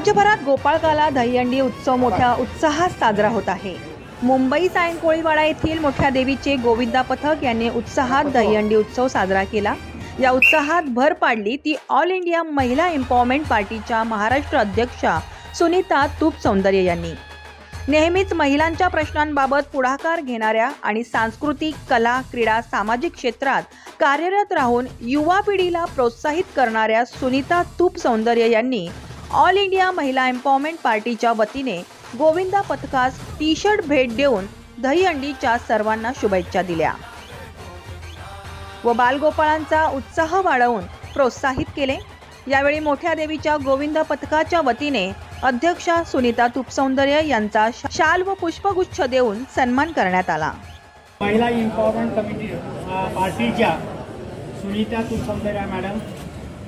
राज्यभरात गोपाळकाला दहीहंडी उत्सव मोठ्या उत्साहात साजरा होत आहे. मुंबई सायन कोळीवाडा येथील मोठ्या देवीचे गोविंदा पथक यांनी उत्साहात दहीहंडी उत्सव साजरा केला. या उत्साहात भर पाडली ती ऑल इंडिया महिला एम्पॉवरमेंट पार्टीच्या महाराष्ट्र अध्यक्षा सुनीता तूप सौंदर्य यांनी. नेहमीच महिलांच्या प्रश्नांबाबत पुढाकार घेणाऱ्या आणि सांस्कृतिक कला क्रीडा सामाजिक क्षेत्रात कार्यरत राहून युवा पिढीला प्रोत्साहित करणाऱ्या सुनीता तूप सौंदर्य यांनी ऑल इंडिया महिला एम्पॉवरमेंट पार्टीच्या वतीने गोविंदा पथकास टी शर्ट भेट देऊन दहीहंडीच्या सर्वांना शुभेच्छा दिल्या. व बालगोपाळांचा उत्साह वाढवून प्रोत्साहित केले. यावेळी मोठ्या देवीच्या गोविंदा पथकाच्या वतीने अध्यक्षा सुनीता तुपसौंदर्य यांचा शाल व पुष्पगुच्छ देऊन सन्मान करण्यात आला. महिला इम्पॉवरमेंट कमिटी पार्टीच्या सुनीता तुपसौंदर्या मॅडम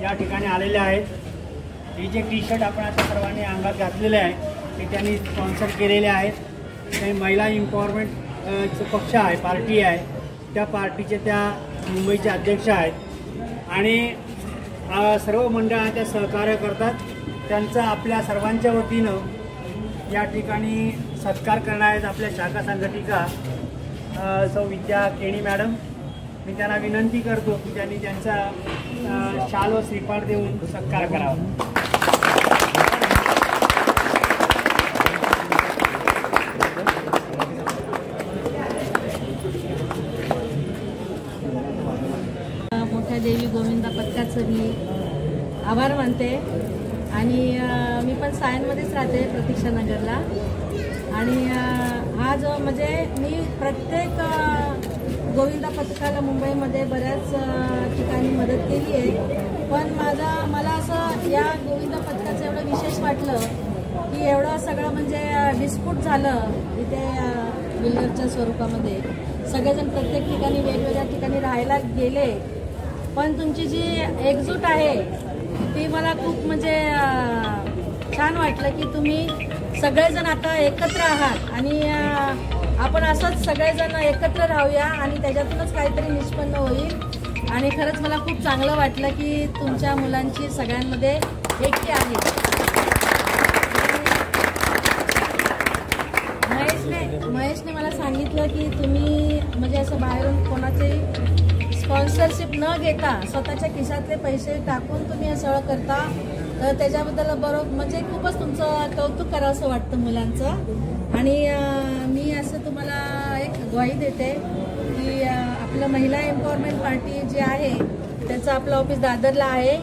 या ठिकाणी आलेल्या आहेत. हे जे टी शर्ट आपण आता सर्वांनी अंगात घातलेले आहे ते त्यांनी स्पॉन्सर केलेले आहेत ते महिला इम्पॉवरमेंट पक्ष आहे पार्टी आहे. त्या पार्टीचे त्या मुंबईचे अध्यक्ष आहेत. आणि सर्व मंडळांना त्या सहकार्य करतात. त्यांचा आपल्या सर्वांच्या वतीनं या ठिकाणी सत्कार करणार आहेत आपल्या शाखा संघटिका सौ विद्या केणी मॅडम. मी त्यांना विनंती करतो की त्यांनी त्यांचा शाल व श्रीपाठ देऊन सत्कार करावा. मी गोविंदा पथकाचं मी आभार मानते. आणि मी पण सायनमध्येच राहते प्रतीक्षा नगरला. आणि हा जो म्हणजे मी प्रत्येक गोविंदा पथकाला मुंबईमध्ये बऱ्याच ठिकाणी मदत केली आहे. पण माझा मला असं या गोविंदा पथकाचं एवढं विशेष वाटलं की एवढं सगळं म्हणजे डिस्प्यूट झालं इथे बिल्डरच्या स्वरूपामध्ये. सगळेजण प्रत्येक ठिकाणी वेगवेगळ्या ठिकाणी राहायला गेले. पण तुमची जी एकजूट आहे ती मला खूप म्हणजे छान वाटलं की तुम्ही सगळेजण आता एकत्र आहात. आणि आपण असंच सगळेजण एकत्र राहूया आणि त्याच्यातूनच काहीतरी निष्पन्न होईल. आणि खरंच मला खूप चांगलं वाटलं की तुमच्या मुलांची सगळ्यांमध्ये एकटी आहे. महेशने महेशने मला सांगितलं की तुम्ही म्हणजे असं बाहेरून कोणाचे स्पॉन्सरशिप न घेता स्वतःच्या खिशातले पैसे टाकून तुम्ही हे सगळं करता तर त्याच्याबद्दल बरोबर म्हणजे खूपच तुमचं कौतुक करावं असं वाटतं मुलांचं. आणि मी असं तुम्हाला एक ग्वाही देते की आपलं महिला एम्पॉवरमेंट पार्टी जी आहे त्याचं आपलं ऑफिस दादरला आहे.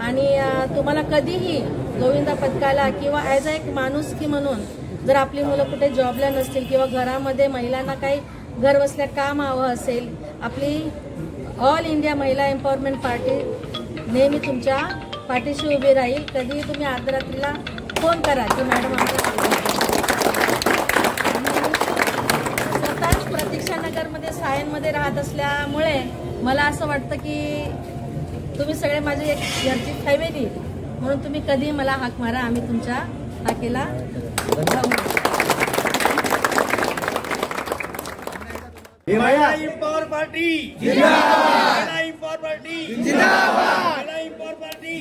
आणि तुम्हाला कधीही गोविंदा पथकाला किंवा ॲज अ एक माणुसकी म्हणून जर आपली मुलं कुठे जॉबला नसतील किंवा घरामध्ये महिलांना काही घर बसल्या काम हवं असेल आपली All India Mahila Empowerment Party नेहमी तुमच्या पाठीशी उभी राहील. कधीही तुम्ही अर्धरात्रीला फोन करा की मॅडम आमच्या स्वतःच प्रतीक्षा सायनमध्ये राहत असल्यामुळे मला असं वाटतं की तुम्ही सगळे माझे एक घरची फॅमिली म्हणून तुम्ही कधी मला हाक मारा. आम्ही तुमच्या हाकेला इम्पॉवर पार्टी। महिला इम्पॉवर पार्टी। महिला इम्पॉवर पार्टी।